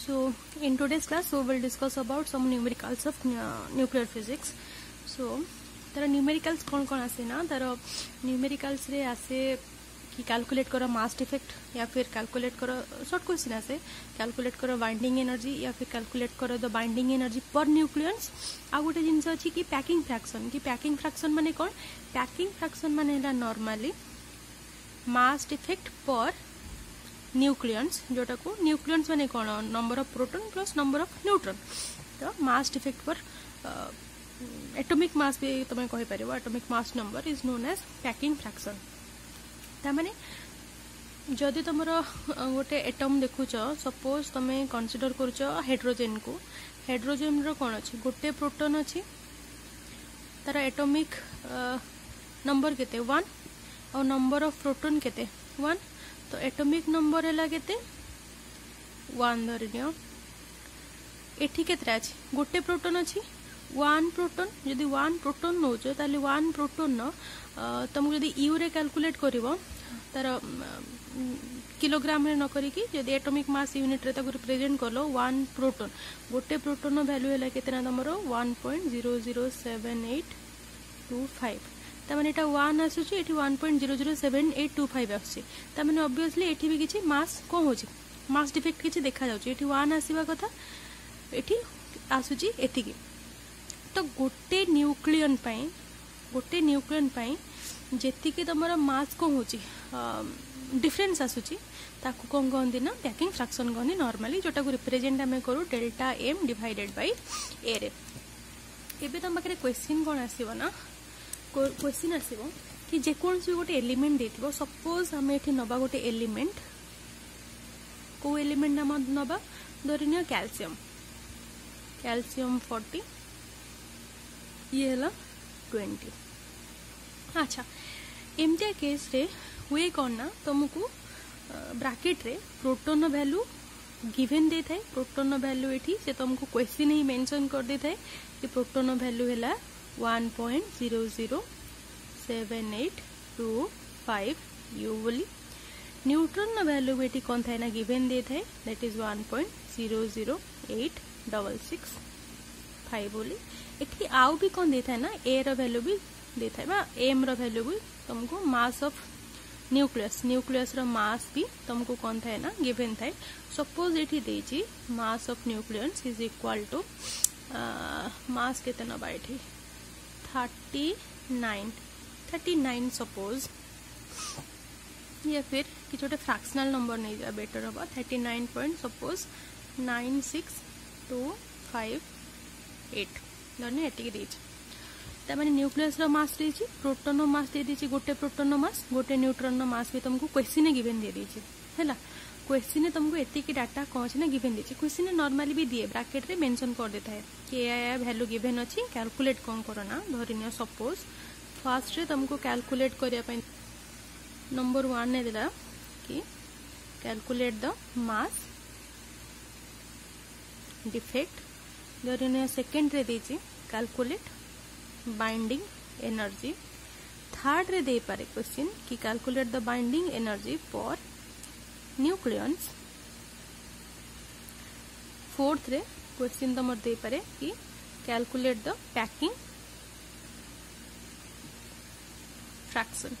So, in today's class, we will discuss about some numericals of uh, nuclear physics. So, ତାର ନ୍ୟୁମେରିକାଲ୍ସ କ'ଣ କ'ଣ ଆସେ ନା ତାର ନ୍ୟୁମେରିକାଲ୍ସରେ ଆସେ कि कैलकुलेट करो मास डिफेक्ट या फिर कैलकुलेट करो शॉर्ट क्वेश्चन आसे कैलकुलेट करो बाइंडिंग एनर्जी या फिर कैलकुलेट करो the binding energy per nucleus आ गोटे जिनस अच्छी कि पैकिंग फ्रैक्शन कि पैकिंग फ्रैक्शन माने कौन पैकिंग फ्रैक्शन माने है नॉर्मली मास डिफेक्ट पर nucleons जोटा को न्यूक्लियन्स मैंने कौन number of proton plus number of neutron तो मास डिफेक्ट पर एटॉमिक मास भी तुम कहीपर atomic mass number is known as packing fraction ताने जदि तुम गोटे एटम देखु सपोज़ तुम कनसीडर करुच को। हाइड्रोजेन रण अच्छे गोटे प्रोटोन अच्छी तार एटॉमिक नंबर के नंबर अफ प्रोटोन के वन তো এটমিক নম্বর হল কেতে ওয়ান ধরে নিও। এটি কেতটা আছে। গোটে প্রোটন অছি ওয়ান প্রোটন, যদি ওয়ান প্রোটন নৌছ, তাহলে ওয়ান প্রোটন তুমি যদি ইউরে ক্যালকুলেট করব, তার কিলোগ্রামে নকরিকি, যদি এটমিক মাস ইউনিট্রে তাকে রিপ্রেজেন্ট কল ওয়ান প্রোটন। গোটে প্রোটন ভ্যালু হল কেতে না তোমার one point zero zero seven eight two five five ତାମାନେ ଏଇଟା ୱାନ୍ ଆସୁଛି ଏଠି one point zero zero seven eight two five ଆସୁଛି ତାମାନେ ଅବଭିୟସଲି ଏଠି ବି କିଛି ମାସ୍ କ'ଣ ହେଉଛି ମାସ୍ ଡିଫେକ୍ଟ କିଛି ଦେଖାଯାଉଛି ଏଠି ୱାନ୍ ଆସିବା କଥା ଏଠି ଆସୁଛି ଏତିକି ତ ଗୋଟେ ନ୍ୟୁକ୍ଲିୟନ୍ ପାଇଁ ଗୋଟେ ନ୍ୟୁକ୍ଲିୟନ୍ ପାଇଁ ଯେତିକି ତୁମର ମାସ୍ କ'ଣ ହେଉଛି ଡିଫରେନ୍ସ ଆସୁଛି ତାକୁ କ'ଣ କହନ୍ତି ନା ପ୍ୟାକିଂ ଫ୍ରାକ୍ସନ୍ କହନ୍ତି ନର୍ମାଲି ଯେଉଁଟାକୁ ରିପ୍ରେଜେଣ୍ଟ ଆମେ କରୁ ଡେଲ୍ଟା ଏମ୍ ଡିଭାଇଡେଡ୍ ବାଇ ଏରେ ଏବେ ତୁମ ପାଖରେ କ୍ୱେଶ୍ଚିନ୍ କ'ଣ ଆସିବ ନା କ୍ୱେଶ୍ଚିନ୍ क्वेश्चन आसो कि जेकोसी भी गोटे एलिमेंट दे सपोज आम ये नवा गोटे एलिमेंट कौ एलिमेंट आम नवा धरनी क्यालसीयम क्यालसीयम फर्टी ये है ट्वेंटी আচ্ছা এমতিয়া কেসরে হুয়ে কণ না, তুমকু ব্রাকেট্রে প্রোটন ভ্যালু গিভেন দিয়ে থাকে প্রোটন ভ্যালু এটি সে তুমকু কোশ্চিন হি মেনশন করে দিয়ে থাকে যে প্রোটন ভ্যালু হেলা one point zero zero seven eight two five usually neutron value बेटी कौन था? ना गिवेन दे थे। That is one point zero zero eight double six five बोली एटी आउ भी कौन दे था ना? ए रैल्यू भी दे था। एम रैल्यू भी तुमको मास अफ न्यूक्लियस न्यूक्लियस रो मास भी तुमको कौन था ना? गिवेन था। सपोज़ ये mass of nucleus is equal to mass के नवा ये 39 39 suppose. या फिर कि गोटे फ्राक्शनाल नंबर नहीं जा बेटर हम thirty nine point suppose nine six two five eight धरने ये তার নিউক্লিয়াসর মাস দিয়েছি প্রোটন মাস দিয়ে দিয়েছি গোটে প্রোটন মাস গোটে নিউট্রন মাস বি তোমাকে কোশ্চিনে গিভেন দিয়ে দিয়েছি হ্যাঁ কোশ্চিনে তোমাকে এতিকি ডাটা কম আছে না গিভেন দিয়েছি কোশ্চিনে নর্মালি বি দিয়ে ব্রাকেটে মেনশন করে দিয়ে থাকে कि या वैल्यू गिभेन अच्छी कैलकुलेट कौन करो ना धरिनियो सपोज़ फास्ट रे तुमको कैलकुलेट करने नंबर वन दिला कि कैलकुलेट द मास डिफेक्ट धरिनियो सेकेंड रे देची कैलकुलेट बाइंडिंग एनर्जी थर्ड रे दे पारे क्वेश्चन कि calculate the binding energy for nucleus fourth रे क्वेश्चन तुम दे पारे कि कैलकुलेट द पैकिंग फ्रैक्शन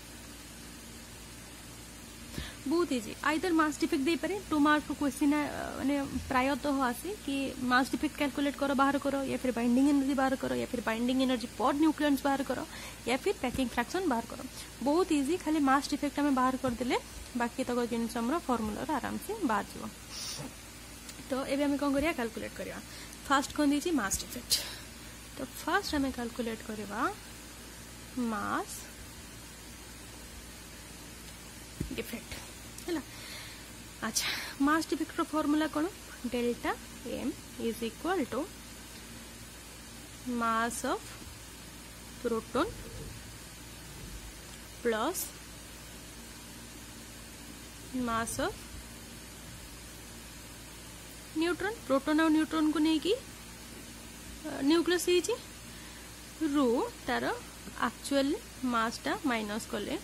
बहुत इजी आइदर मास डिफेक्ट दे पारे टू मार्क क्वेश्चन माने प्रायतः आसे कि मास डिफेक्ट कैलकुलेट करो बाहर करो या फिर बाइंडिंग एनर्जी बाहर करो या फिर बाइंडिंग एनर्जी पर न्यूक्लियस बाहर करो या फिर पैकिंग फ्रैक्शन बाहर करो बहुत इजी खाली मास डिफेक्ट आम बाहर करदे बाकी तक जिन फर्मुला आराम से बाहर जीव তো এবে আমি କ'ଣ କରିବା କାଲକୁଲେଟ୍ କରିବା ଫାଷ୍ଟ କ'ଣ ଦେଇଛି ମାସ୍ ଡିଫେକ୍ଟ ତ ଫାଷ୍ଟ ଆମେ କାଲକୁଲେଟ୍ କରିବା ମାସ୍ ଡିଫେକ୍ଟ ହେଲା ଆଚ୍ଛା ମାସ୍ ଡିଫେକ୍ଟର ଫର୍ମୁଲା କ'ଣ delta M is equal to mass of proton plus mass of neutron proton और न्यूट्रॉन को लेकिन न्यूक्लियस रु तार आक्चुआल मासटा माइनस कले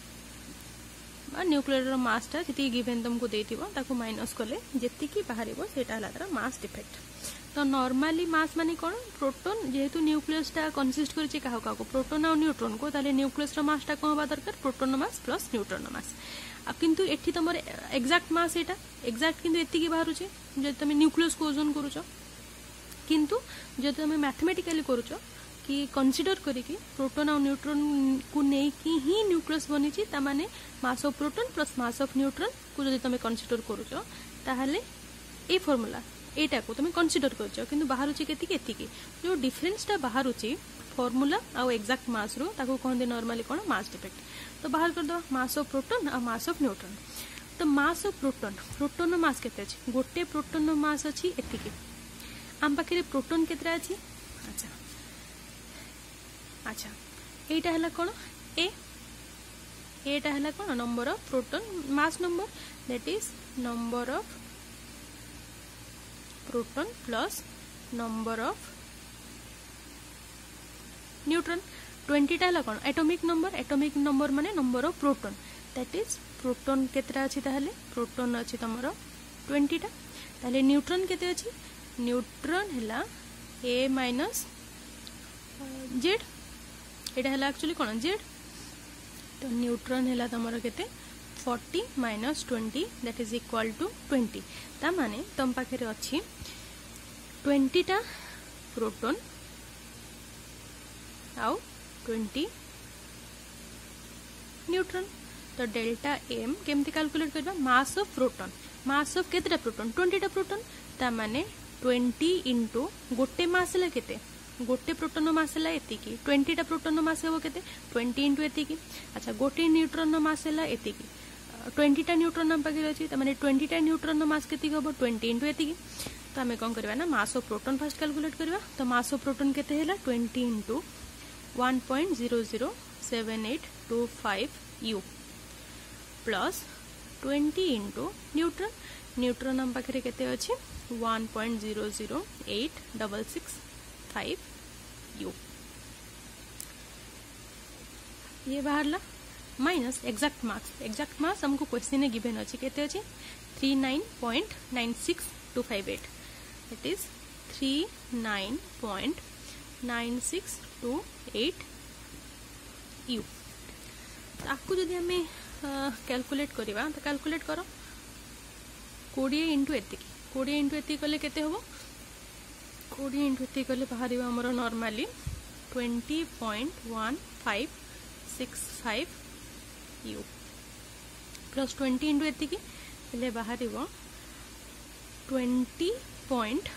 न्यूक्लियर मासटा जी गिभेनदम को देव माइनस कले जी बाहर से मास डिफेक्ट ହେଲା ତାର ମାସ୍ ଡିଫେକ୍ଟ ତ ନର୍ମାଲି ମାସ୍ ମାନେ କ'ଣ ପ୍ରୋଟୋନ୍ ଯେହେତୁ ନ୍ୟୁକ୍ଲିୟସଟା କନସିଷ୍ଟ କରିଛି କାହାକୁ କାହାକୁ ପ୍ରୋଟୋନ୍ ଆଉ ନ୍ୟୁଟ୍ରନ୍କୁ ତାହେଲେ ନ୍ୟୁକ୍ଲିୟସର ମାସଟା କ'ଣ ହେବା ଦରକାର ପ୍ରୋଟୋନ୍ର ମାସ୍ ପ୍ଲସ୍ ନ୍ୟୁଟ୍ରନ୍ର ମାସ୍ ଆଉ କିନ୍ତୁ ଏଠି ତମର ଏକ୍ଜାକ୍ଟ ମାସ୍ ଏଇଟା ଏକ୍ଜାକ୍ଟ କିନ୍ତୁ ଏତିକି ବାହାରୁଛି ଯଦି ତମେ ନ୍ୟୁକ୍ଲିୟସକୁ ଓଜନ କରୁଛ କିନ୍ତୁ ଯଦି ତମେ ମ୍ୟାଥମେଟିକାଲି କରୁଛ କି କନସିଡର କରିକି ପ୍ରୋଟୋନ୍ ଆଉ ନ୍ୟୁଟ୍ରନ୍କୁ ନେଇକି ହିଁ ନ୍ୟୁକ୍ଲିୟସ୍ ବନିଛି ତାମାନେ mass of proton plus mass of ନ୍ୟୁଟ୍ରନ୍କୁ ଯଦି ତମେ କନସିଡର କରୁଛ ତାହେଲେ ଏଇ ଫର୍ମୁଲା তুমি কনসিডর করছ, কিন্তু বাহারুছি কেতিকি এতিকি? যে ডিফরেন্সটা বাহারুছি ফর্মুলা আউ এক্সাক্ট মাস রু তাকে কহতে নর্মালি কোণ মাস ডিফেক্ট তো বাহার করিদেবা মাস অফ প্রোটন আর মাস অফ নিউট্রন তো mass of proton proton mass কেতে আছে গোটে প্রোটন মাস ଅଛି এতিকি আম পাখে প্রোটন কেতটা আছে আচ্ছা আচ্ছা এইটা হলা কোণ এ এটা হলা কোণ number of proton mass number that is number of proton plus number of neutron. 20 টা হলা কোন অ্যাটমিক নম্বর অ্যাটমিক নম্বর মানে number of proton that is proton কেতটা আছে তাহলে প্রোটন আছে তোমার 20 টা তাহলে নিউট্রন কেতে আছে নিউট্রন হেলা a মাইনাস জেড এটা হেলা অ্যাকচুয়ালি কোন জেড তো নিউট্রন হেলা তোমার কেতে 40 minus 20 that is equal to 20 ତା ମାନେ ତମ ପାଖରେ ଅଛି 20ଟା ପ୍ରୋଟୋନ ଆଉ 20 ନ୍ୟୁଟ୍ରନ ତ ଡେଲ୍ଟା ଏମ୍ କେମିତି କାଲକୁଲେଟ୍ କରିବା mass of proton mass of କେତେଟା ପ୍ରୋଟୋନ 20ଟା ପ୍ରୋଟୋନ ତା ମାନେ 20 ଇଣ୍ଟୁ ଗୋଟେ ମାସ୍ ହେଲା କେତେ ଗୋଟେ ପ୍ରୋଟୋନ ମାସ୍ ହେଲା ଏତିକି 20ଟା ପ୍ରୋଟୋନ ମାସ୍ ହେବ କେତେ 20 ଇଣ୍ଟୁ ଏତିକି ଆଚ୍ଛା ଗୋଟେ ନ୍ୟୁଟ୍ରନର ମାସ୍ ହେଲା ଏତିକି ट्वेंटा न्यूट्रोन आम पाखे अच्छे तो मैंने ट्वेंटा न्यूट्रोन मस के हम ट्वेंटी इंटू एति तो आम कौन करवा मस ऑफ़ प्रोटोन फास्ट काल्कुलेट करवा तो मस ऑफ़ प्रोटोन के twenty into one point zero zero seven eight two five U plus twenty into neutron neutron आम पाखे के ज़ीरो ज़ीरो ये बाहर ला। minus exact marks exact marks हमको क्वेश्चन गिवेन अच्छे के अच्छे three nine point nine six two five eight it is three nine point nine six two eight u आपको जदि आम कैलकुलेट करवा तो कैलकुलेट कर कोड़े इंटू एति कोड़े इंटू एति कले केते हम कोड़े इंटू एति कले बाहर आमर normally twenty point one five six five you plus twenty into एति बाहर twenty point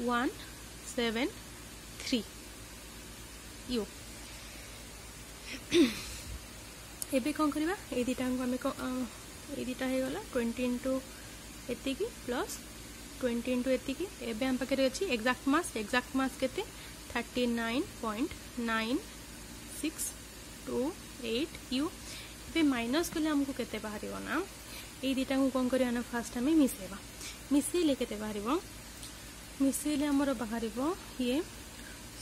one seven three u ଏବେ କ'ଣ କରିବା ଏଇ ଦୁଇଟାଙ୍କୁ ଆମେ ଏଇ ଦୁଇଟା ହେଇଗଲା ଟ୍ୱେଣ୍ଟି ଇଣ୍ଟୁ ଏତିକି ପ୍ଲସ୍ ଟ୍ୱେଣ୍ଟି ଇଣ୍ଟୁ ଏତିକି ଏବେ ଆମ ପାଖରେ ଅଛି ଏକ୍ଜାକ୍ଟ ମାସ୍ ଏକ୍ଜାକ୍ଟ ମାସ୍ କେତେ thirty nine point nine six two eight u ଏବେ ମାଇନସ୍ କଲେ ଆମକୁ କେତେ ବାହାରିବ ନା ଏଇ ଦୁଇଟାକୁ କ'ଣ କରିବା ନା ଫାଷ୍ଟ ଆମେ ମିଶାଇବା ମିଶାଇଲେ କେତେ ବାହାରିବ ମିଶାଇଲେ ଆମର ବାହାରିବ ଇଏ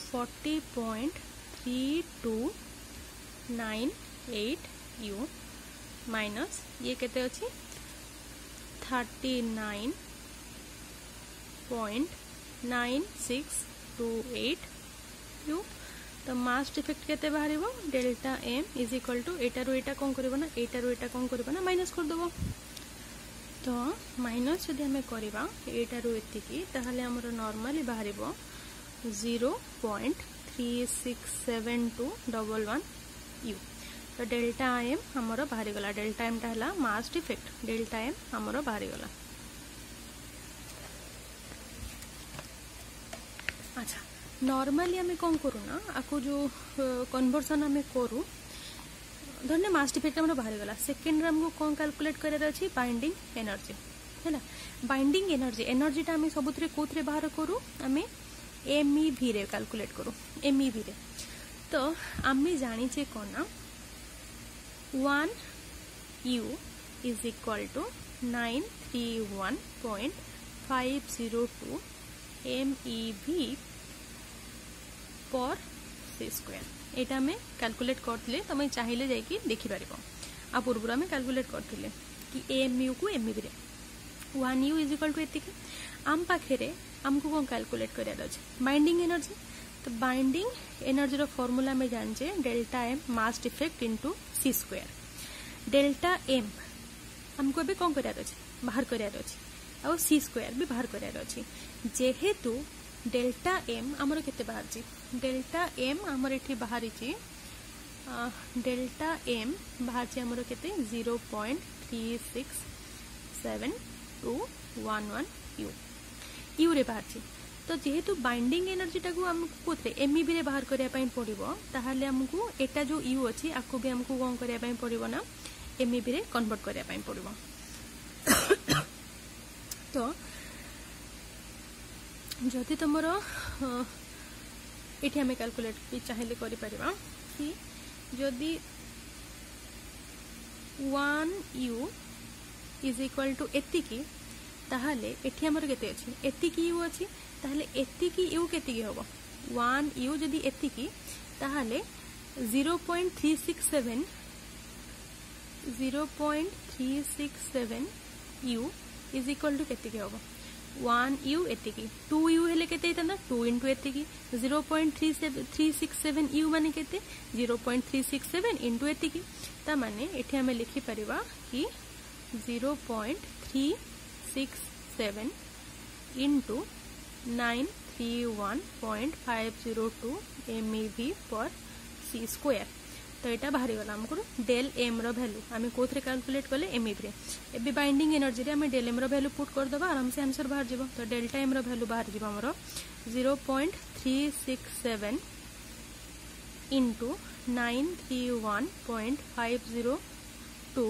forty point three two nine eight u minus ইয়ে কেতে অছি thirty nine point nine six two eight u তো মাস ডিফেক্ট কেতে বাহারিব? Delta M is equal to এটারু এটা কম করব না, এটারু এটা কম করব না মাইনাস করদেব তো মাইনাস যদি আমি করা এটারু এতিকি তাহলে আমার normally বাহারিব zero point three six seven two double one U তো ডেল্টা এম আমার বাহারিগলা ডেল্টা এমটা হল মাস ডিফেক্ট ডেল্টা এম আমার বাহারিগলা আচ্ছা নর্মালি আমি কম করু না। আকু যে কনভরসন আমি করু। ধরলে মাস ডিফেক্ট আমার বাহারি গলা। সেকেন্ড আমি কম ক্যালকুলেট করার অছি বাইন্ডিং এনর্জি হ্যাঁ বাইন্ডিং এনর্জি এনর্জিটা আমি সবুথে কোথায় বাহার করু? আমি এমইভি রে ক্যালকুলেট করু। এমইভি রে। তো, আমি জানিছে কনা one U is equal to nine three one point five zero two MeV per c square यहाँ आम क्याकुलेट करते तुम चाहिए जा देखिपर आ पूर्व आम क्याकुलेट करते कि एम यू को MeV one U is equal to एति आम पाखे आमको कौन क्याकुलेट करार अच्छे बाइंडिंग एनर्जी तो बाइंडिंग एनर्जी फर्मूला आम जाने delta M mass defect into c square delta M आमको एवं कौन करार अच्छे बाहर करार अच्छे ଆଉ ସି ସ୍କୋୟାର ବି ବାହାର କରିବାର ଅଛି ଯେହେତୁ ଡେଲ୍ଟା ଏମ୍ ଆମର କେତେ ବାହାରିଛି ডেল্টা এম আমার এটি বাহারিছি ডেল্টা এম বাহারছি আমার কেতে zero point three six seven two one one U ইউরে বাহারছি তো যেহেতু বাইন্ডিং এনর্জিটাকে আমি কোথায় এমইবিরে বাহার করা পড়ব তাহলে আমি এটা যে ইউ অছি আকু বি আমি কম করা পড়ব না এমইবিরে কনভর্ট করা পড়ব তো যদি তোমার ଏଠି ଆମେ କାଲକୁଲେଟ୍ ବି ଚାହିଁଲେ କରିପାରିବା କି ଯଦି one U is equal to ଏତିକି ତାହେଲେ ଏଠି ଆମର କେତେ ଅଛି ଏତିକି ୟୁ ଅଛି ତାହେଲେ ଏତିକି ୟୁ କେତିକି ହେବ ୱାନ୍ ୟୁ ଯଦି ଏତିକି ତାହେଲେ zero point three six seven zero point three six seven U is equal to কেতিকি হব वन यु एति टू यु हेले के टू इंटू एति zero point three three six seven U मान के zero point three six seven into एति मैंने लिखिपर कि zero point three six seven into nine three one point five zero two M E per c square ତ ଏଇଟା ବାହାରିଗଲା ଆମକୁ ଡେଲ୍ ଏମ୍ର ଭ୍ୟାଲୁ ଆମେ କେଉଁଥିରେ କ୍ୟାଲକୁଲେଟ୍ କଲେ ଏମିଭିରେ ଏବେ ବାଇଣ୍ଡିଂ ଏନର୍ଜିରେ ଆମେ ଡେଲ୍ ଏମ୍ର ଭ୍ୟାଲୁ ପୁଟ୍ କରିଦେବା ଆରାମସେ ଆନ୍ସର୍ ବାହାରିଯିବ ତ ଡେଲ୍ଟା ଏମ୍ର ଭ୍ୟାଲୁ ବାହାରିଯିବ ଆମର zero point three six seven into nine three one point five zero two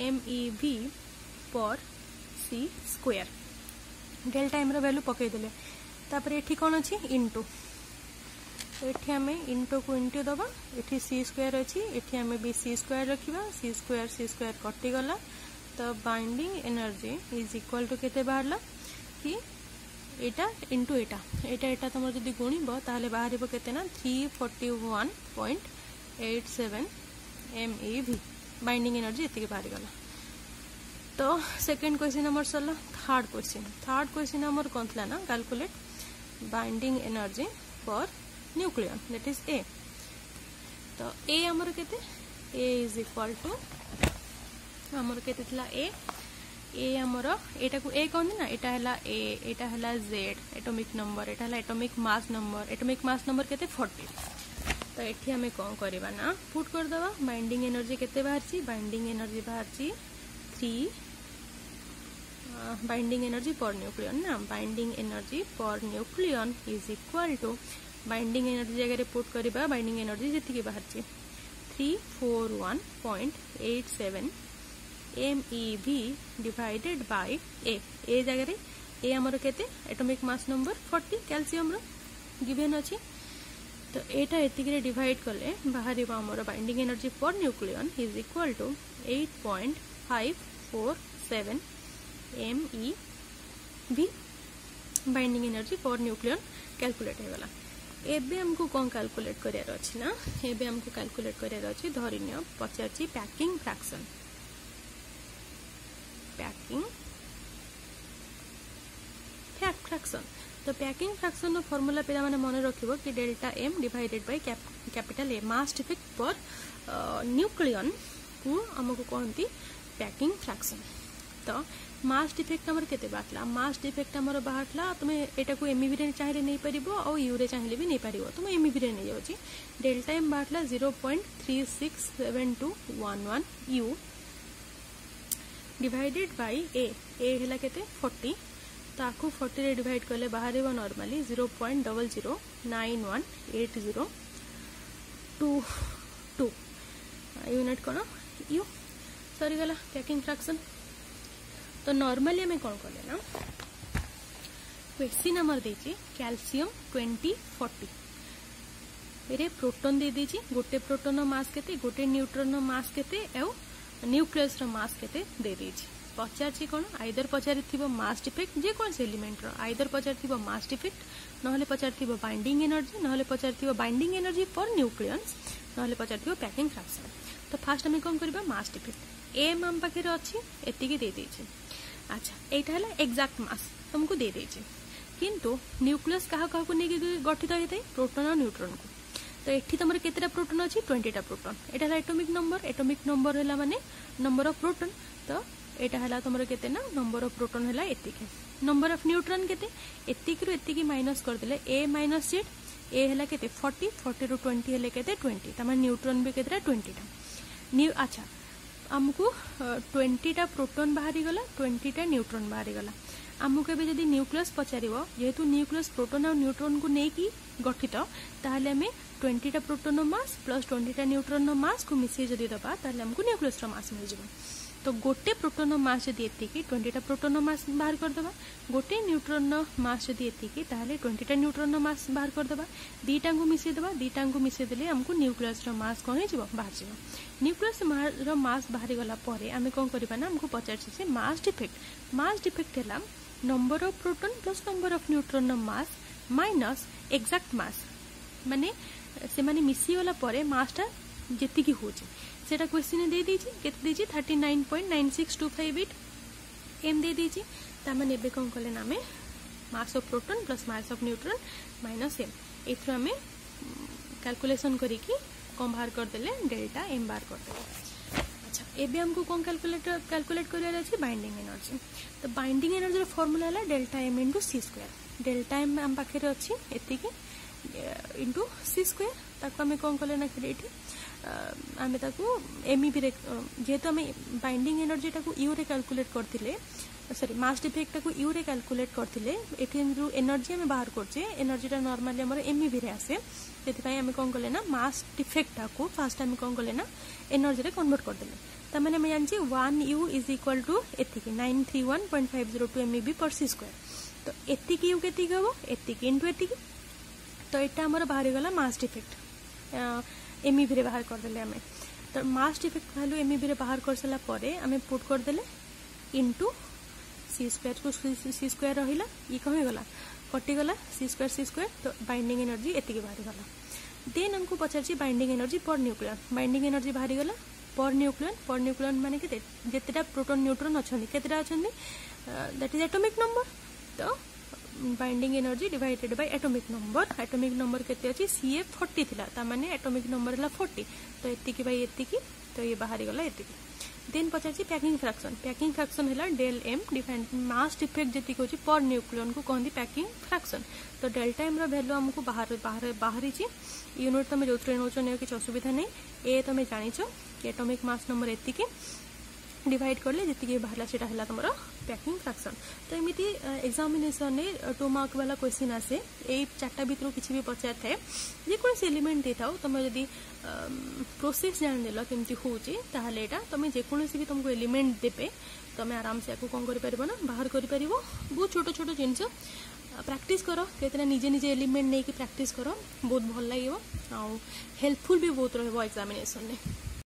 MeV per c square delta এমর value পকাইদেলে তাপরে এটি কোণ অছি ইন্টু ଏଠି ଆମେ ଇଣ୍ଟୁକୁ ଇଣ୍ଟୁ ଦେବା ଏଠି ସି ସ୍କୋୟାର ଅଛି ଏଠି ଆମେ ବି ସି ସ୍କୋୟାର ରଖିବା ସି ସ୍କୋୟାର ସି ସ୍କୋୟାର କଟିଗଲା ତ binding energy is equal to କେତେ ବାହାରିଲା କି ଏଇଟା ଇଣ୍ଟୁ ଏଇଟା ଏଇଟା ଏଇଟା ତୁମର ଯଦି ଗୁଣିବ ତାହେଲେ ବାହାରିବ କେତେ ନା three forty one point eight seven M E V binding energy ଏତିକି ବାହାରିଗଲା ତ ସେକେଣ୍ଡ କ୍ୱେଶ୍ଚିନ୍ ଆମର ସରିଲା ଥାର୍ଡ଼ କ୍ୱେଶ୍ଚିନ୍ ଥାର୍ଡ଼ କ୍ୱେଶ୍ଚିନ୍ ଆମର କ'ଣ ଥିଲା ନା calculate binding energy for था ना calculate binding energy for nucleon that is A तो ए आमर केते ए इज इक्वल टू आमर केते थिला ए ए आमर एटा को ए कहनी ना एटा हला ए एटा हला जेड एटॉमिक नंबर एटा हला atomic mass number atomic mass number केते 40 तो एठी हमें कौन करबा ना पुट कर दवा बाइंडिंग एनर्जी केते बाहर छी बाइंडिंग एनर्जी बाहर छी 3 binding energy per nucleon ना binding energy per nucleon is equal to binding energy जगह पुट करबा binding energy जति के बाहर छी 341.87 MeV divided by A A जगह A हमर केते एटॉमिक मास नंबर 40 कैल्शियम रो गिवन अछि तो एटा एतिके डिवाइड करले बाहर हमर binding energy per nucleon is equal to 8.547 M E भी binding energy per nucleon calculate এবে আমি কম ক্যালকুলেট করার অছি না এবে আমি ক্যালকুলেট করার অছি ধরিনিয় পচারছি প্যাকিং ফ্রাকশন প্যাকিং ফ্রাকশন তো প্যাকিং ফ্রাকশন ফর্মুলা পিলা মানে মনে রাখব কি delta M divided by capital A mass defect per nucleon কু আমাকে কহতি প্যাকিং ফ্রাকশন তো ମାସ୍ ଡିଫେକ୍ଟ ଆମର କେତେ ବାହାରିଲା ମାସ୍ ଡିଫେକ୍ଟ ଆମର ବାହାରିଥିଲା ତୁମେ ଏଇଟାକୁ ଏମିଭିରେ ଚାହିଁଲେ ନେଇପାରିବ ଆଉ ୟୁରେ ଚାହିଁଲେ ବି ନେଇପାରିବ ତୁମେ ମୁଁ ଏମିଭିରେ ନେଇଯାଉଛି ଡେଲ୍ଟା ଏମ୍ ବାହାରିଲା zero point three six seven two one one U divided by A A ହେଲା କେତେ ଫର୍ଟି ତାକୁ ଫର୍ଟିରେ ଡିଭାଇଡ୍ କଲେ ବାହାରିବ normally zero point double zero nine one eight zero two two unit କ'ଣ ୟୁ ସରିଗଲା ପ୍ୟାକିଂ ଫ୍ରାକ୍ସନ୍ तो नर्माली आम कौन कले ना क्वेश्चन आमर दे क्यालसीयम ट्वेंटी फोर्टी এর প্রোটন দিয়ে দিয়েছি, গোটে প্রোটনর মাস কেতে গোটে নিউট্রনর মাস কেতে আউ নিউক্লিয়সর মাস কেতে দিয়ে দিয়েছি। পচারছি কোণ আইদর পচারিথিব মাস ডিফেক্ট যে কোনসি এলিমেন্টর আইদর পচারিথিব মাস ডিফেক্ট নহলে পচারিথিব বাইন্ডিং এনার্জি নহলে পচারিথিব বাইন্ডিং এনার্জি ফর নিউক্লিয়ন্স নহলে পচারিথিব প্যাকিং ফ্রাকশন তো ফার্স্ট আমি কোন করিবা মাস ডিফেক্ট এম আম পাখে অছি এতিকি দিয়ে দিয়েছি। अच्छा यहाँ है एक्जाक्ट मस तुमको दे देचे किंतु न्यूक्लियस क्या क्या गठित होता है प्रोटोन और न्यूट्रन को तो ये तुम केतेटा प्रोटोन अच्छी ट्वेंटीटा प्रोटोन यहाँ है एटोमिक नंबर एटोमिक नंबर है मैंने नंबर अफ प्रोटोन तो यहाँ है तुम के नंबर अफ प्रोटोन है एतिक नंबर अफ न्यूट्रन के एतिक रु एतिक माइनस करदे ए माइनस जेड ए है के फर्टी फर्टी रु ट्वेंटी है के ट्वेंटी न्यूट्रन भी केतेटा ट्वेंटीटा अच्छा ଆମକୁ ଟ୍ୱେଣ୍ଟିଟା ପ୍ରୋଟନ୍ ବାହାରିଗଲା ଟ୍ୱେଣ୍ଟିଟା ନ୍ୟୁଟ୍ରନ୍ ବାହାରିଗଲା ଆମକୁ ଏବେ ଯଦି ନ୍ୟୁକ୍ଲିୟସ୍ ପଚାରିବ ଯେହେତୁ ନ୍ୟୁକ୍ଲିୟସ୍ ପ୍ରୋଟନ୍ ଆଉ ନ୍ୟୁଟ୍ରନ୍କୁ ନେଇକି ଗଠିତ ତାହେଲେ ଆମେ ଟ୍ୱେଣ୍ଟିଟା ପ୍ରୋଟନ୍ର ମାସ୍ ପ୍ଲସ୍ ଟ୍ୱେଣ୍ଟିଟା ନ୍ୟୁଟ୍ରନ୍ର ମାସ୍କୁ ମିଶାଇ ଯଦି ଦେବା ତାହେଲେ ଆମକୁ ନ୍ୟୁକ୍ଲିୟସ୍ର ମାସ୍ ମିଳିଯିବ ତ ଗୋଟେ ପ୍ରୋଟନ୍ର ମାସ୍ ଯଦି ଏତିକି ଟ୍ୱେଣ୍ଟିଟା ପ୍ରୋଟନ୍ର ମାସ୍ ବାହାର କରିଦେବା ଗୋଟେ ନ୍ୟୁଟ୍ରନ୍ର ମାସ୍ ଯଦି ଏତିକି ତାହେଲେ ଟ୍ୱେଣ୍ଟିଟା ନ୍ୟୁଟ୍ରନ୍ର ମାସ୍ ବାହାର କରିଦେବା ଦୁଇଟାଙ୍କୁ ମିଶାଇ ଦେବା ଦୁଇଟାଙ୍କୁ ମିଶାଇ ଦେଲେ ଆମକୁ ନ୍ୟୁକ୍ଲିୟସ୍ର ମାସ୍ କ'ଣ ହେଇଯିବ ବାହାରିଯିବ ନ୍ୟୁକ୍ଲିୟସ୍ର ମାସ୍ ବାହାରିଗଲା ପରେ ଆମେ କ'ଣ କରିବା ନା ଆମକୁ ପଚାରିଛି ଯେ ମାସ୍ ଡିଫେକ୍ଟ ମାସ୍ ଡିଫେକ୍ଟ ହେଲା number of proton plus number of ନ୍ୟୁଟ୍ରନ୍ର mass minus exact mass ମାନେ ସେମାନେ ମିଶିଗଲା ପରେ ମାସ୍ଟା ଯେତିକି ହେଉଛି সেটা কোশ্চিনে দিয়ে দিয়েছি কেতে দিয়েছি thirty nine point nine six two five eight M দিয়ে দিয়েছি, তার মানে এবে কম কলে আমি mass of proton plus mass of neutron minus M এইথর আমি ক্যালকুলেসন করিকি কম বাহার করদেলে ডেল্টা এম বাহার করদেলে। আচ্ছা এবে আমি কম ক্যালকুলেট ক্যালকুলেট করার আছে বাইন্ডিং এনর্জি তো বাইন্ডিং এনর্জির ফর্মুলা হল delta M into c square delta M আম পাখে অছি এতিকি ইন্টু সি স্কোয়ার তাকে আমি কম কলে आम एमईर जेहेतु आम बाइंडिंग एनर्जीटा यू रे क्याकुलेट करते सरी मास डिफेक्टा यू क्याकुलेट करते जो एनर्जी आम बाहर करचे एनर्जीटा नर्माली आम एमईर आसे से आम कौन कले ना मास डिफेक्टा फास्ट आम कौन कले एनर्जी कनभर्ट करदे तमें आम जानचे one U is equal to एति nine three one point five zero two MeV per c square तो एतिक यू के हम एतिक इंटू एतिक तो यहाँ आम बाहरी गला मास डिफेक्ट ଡିଫେକ୍ଟ ଏମିଭିରେ ବାହାର କରିଦେଲେ ଆମେ ତ ମାସ୍ ଡିଫେକ୍ଟ ଭ୍ୟାଲୁ ଏମିଭିରେ ବାହାର କରିସାରିଲା ପରେ ଆମେ ପୁଟ୍ କରିଦେଲେ ଇଣ୍ଟୁ ସି ସ୍କୋୟାରକୁ ସି ସ୍କୋୟାର ରହିଲା ଇ କ'ଣ ହେଇଗଲା କଟିଗଲା ସି ସ୍କୋୟାର ସି ସ୍କୋୟାର ତ ବାଇଣ୍ଡିଂ ଏନର୍ଜି ଏତିକି ବାହାରିଗଲା ଦେନ୍ ଆମକୁ ପଚାରିଛି binding energy per nucleon binding energy ବାହାରିଗଲା ପର୍ ନ୍ୟୁକ୍ଲିୟନ୍ ପର୍ ନ୍ୟୁକ୍ଲିୟନ୍ ମାନେ କେତେ ଯେତେଟା ପ୍ରୋଟନ୍ ନ୍ୟୁଟ୍ରନ୍ ଅଛନ୍ତି କେତେଟା ଅଛନ୍ତି ଦ୍ୟାଟ୍ ଇଜ୍ ଆଟୋମିକ୍ ନମ୍ବର ତ binding energy divided by atomic number atomic number के सी ए फोर्टी थी मैंने एटॉमिक नंबर है फोर्टी तो ये बाई एक तो ये बाहरी गला ये देन पचार पैकिंग फ्रैक्शन पैकिंग फ्रैक्शन है delta M define mass defect जति कहछि पर न्यूक्लियन को कहते पैकिंग फ्रैक्शन तो डेल्टा एम रैल्यू आमको बाहर बाहर बाहरी यूनिट तुम जोथरे नोचो ने कि असुविधा नहीं। तुम जाच जानिछो कि एटॉमिक मास नंबर एतिकी ডিভাইড কলে যেত বাহারা সেটা হল তোমার প্যাকিং ফ্রাকশন তো এমনি এক্সামিনেসন টু মার্ক বালা কোশ্চিন আসে এই চারটা ভিতর কিছু বি পচার থাকে যেকোন এলিমেন্ট দিয়ে থাও তুমি যদি প্রোসেস জাঁদেল কমিটি হচ্ছে তাহলে এটা তুমি যেকোন বি তোমাকে এলিমেন্ট দেবে তুমি আরামসে এখন কম করে পার না বাহার করে পার বহু ছোট ছোট জিনিস ପ୍ରାକ୍ଟିସ୍ କର କେତେଟା ନିଜେ ନିଜେ ଏଲିମେଣ୍ଟ ନେଇକି ପ୍ରାକ୍ଟିସ୍ କର ବହୁତ ଭଲ ଲାଗିବ ଆଉ ହେଲ୍ପଫୁଲ୍ ବି ବହୁତ ରହିବ ଏକ୍ଜାମିନେସନ୍ରେ